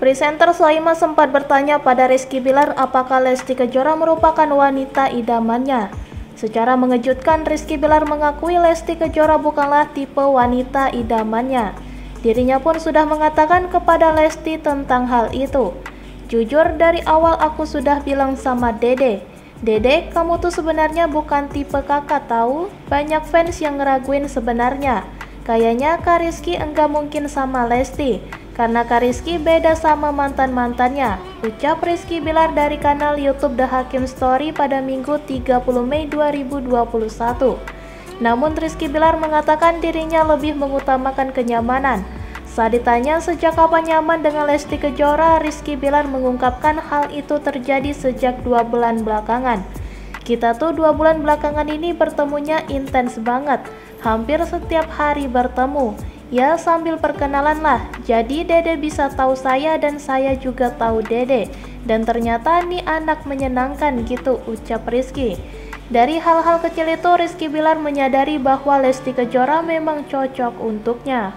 Presenter Soima sempat bertanya pada Rizky Bilar apakah Lesti Kejora merupakan wanita idamannya. Secara mengejutkan, Rizky Bilar mengakui Lesti Kejora bukanlah tipe wanita idamannya. Dirinya pun sudah mengatakan kepada Lesti tentang hal itu. Jujur dari awal aku sudah bilang sama Dede, Dede, kamu tuh sebenarnya bukan tipe kakak tahu? Banyak fans yang ngeraguin sebenarnya. Kayaknya Kak Rizky enggak mungkin sama Lesti karena Kak Rizky beda sama mantan-mantannya. Ucap Rizky Bilar dari kanal YouTube The Hakim Story pada Minggu 30 Mei 2021. Namun Rizky Bilar mengatakan dirinya lebih mengutamakan kenyamanan. Saat ditanya sejak kapan nyaman dengan Lesti Kejora, Rizky Bilar mengungkapkan hal itu terjadi sejak dua bulan belakangan. Kita tuh dua bulan belakangan ini bertemunya intens banget, hampir setiap hari bertemu. Ya sambil perkenalan lah, jadi dede bisa tahu saya dan saya juga tahu dede. Dan ternyata nih anak menyenangkan gitu ucap Rizky. Dari hal-hal kecil itu Rizky Bilar menyadari bahwa Lesti Kejora memang cocok untuknya.